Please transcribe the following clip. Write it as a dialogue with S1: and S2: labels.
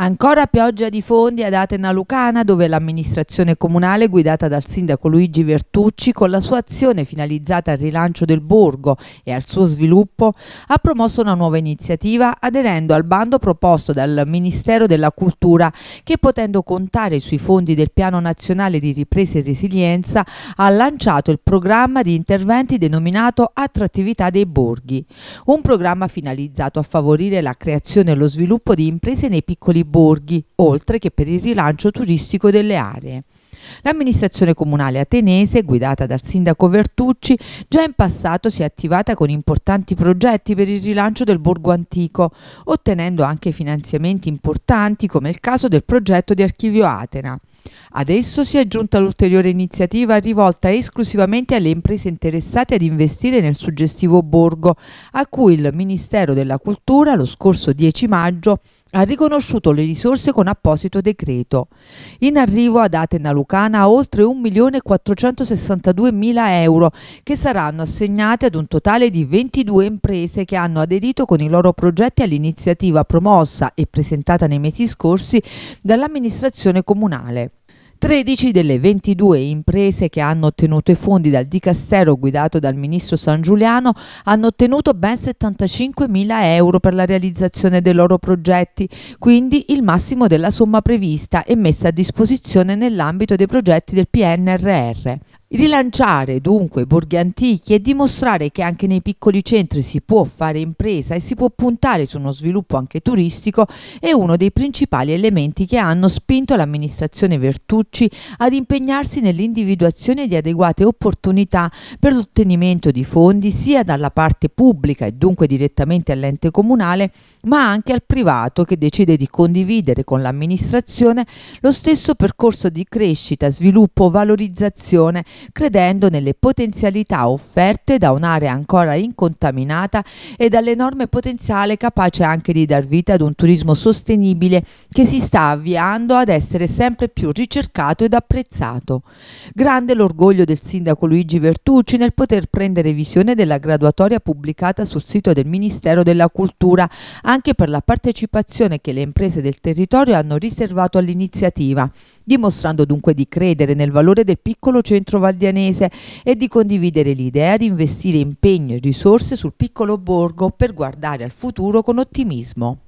S1: Ancora pioggia di fondi ad Atena Lucana dove l'amministrazione comunale guidata dal sindaco Luigi Vertucci con la sua azione finalizzata al rilancio del borgo e al suo sviluppo ha promosso una nuova iniziativa aderendo al bando proposto dal Ministero della Cultura che potendo contare sui fondi del Piano Nazionale di Ripresa e Resilienza ha lanciato il programma di interventi denominato Attrattività dei Borghi, un programma finalizzato a favorire la creazione e lo sviluppo di imprese nei piccoli borghi, oltre che per il rilancio turistico delle aree. L'amministrazione comunale atenese, guidata dal sindaco Vertucci, già in passato si è attivata con importanti progetti per il rilancio del borgo antico, ottenendo anche finanziamenti importanti come il caso del progetto di Archivio Atena. Adesso si è aggiunta l'ulteriore iniziativa rivolta esclusivamente alle imprese interessate ad investire nel suggestivo borgo, a cui il Ministero della Cultura lo scorso 10 maggio ha riconosciuto le risorse con apposito decreto. In arrivo ad Atena Lucana oltre 1.462.000 euro che saranno assegnati ad un totale di 22 imprese che hanno aderito con i loro progetti all'iniziativa promossa e presentata nei mesi scorsi dall'amministrazione comunale. 13 delle 22 imprese che hanno ottenuto i fondi dal Dicastero guidato dal ministro San Giuliano hanno ottenuto ben 75 mila euro per la realizzazione dei loro progetti, quindi il massimo della somma prevista e messa a disposizione nell'ambito dei progetti del PNRR. Rilanciare dunque borghi antichi e dimostrare che anche nei piccoli centri si può fare impresa e si può puntare su uno sviluppo anche turistico è uno dei principali elementi che hanno spinto l'amministrazione Vertucci ad impegnarsi nell'individuazione di adeguate opportunità per l'ottenimento di fondi sia dalla parte pubblica e dunque direttamente all'ente comunale, ma anche al privato che decide di condividere con l'amministrazione lo stesso percorso di crescita, sviluppo, valorizzazione credendo nelle potenzialità offerte da un'area ancora incontaminata e dall'enorme potenziale capace anche di dar vita ad un turismo sostenibile che si sta avviando ad essere sempre più ricercato ed apprezzato. Grande l'orgoglio del sindaco Luigi Vertucci nel poter prendere visione della graduatoria pubblicata sul sito del Ministero della Cultura anche per la partecipazione che le imprese del territorio hanno riservato all'iniziativa, dimostrando dunque di credere nel valore del piccolo centro valdianese e di condividere l'idea di investire impegno e risorse sul piccolo borgo per guardare al futuro con ottimismo.